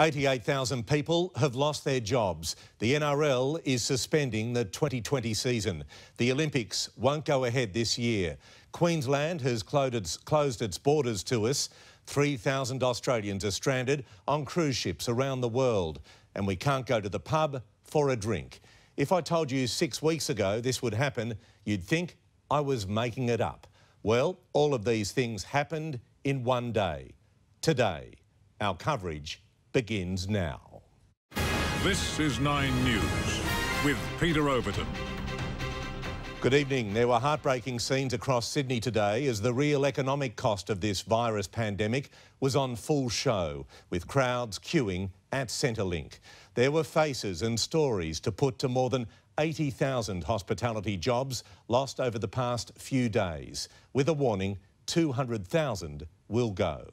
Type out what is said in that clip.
88,000 people have lost their jobs. The NRL is suspending the 2020 season. The Olympics won't go ahead this year. Queensland has closed its borders to us. 3,000 Australians are stranded on cruise ships around the world. And we can't go to the pub for a drink. If I told you six weeks ago this would happen, you'd think I was making it up. Well, all of these things happened in one day. Today, our coverage begins now. This is Nine News with Peter Overton. Good evening. There were heartbreaking scenes across Sydney today as the real economic cost of this virus pandemic was on full show, with crowds queuing at Centrelink. There were faces and stories to put to more than 80,000 hospitality jobs lost over the past few days, with a warning 200,000 will go.